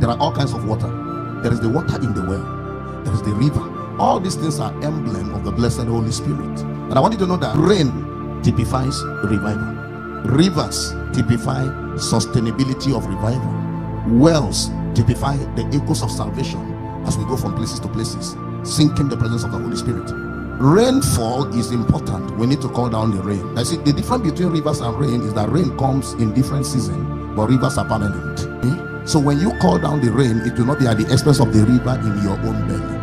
There are all kinds of water. There is the water in the well. There is the river. All these things are emblem of the blessed Holy Spirit. And I want you to know that rain typifies revival. Rivers typify sustainability of revival. Wells typify the echoes of salvation as we go from places to places, sinking the presence of the Holy Spirit. Rainfall is important. We need to call down the rain. I see the difference between rivers and rain is that rain comes in different seasons, but rivers are permanent. So when you call down the rain, it will not be at the expense of the river in your own bed.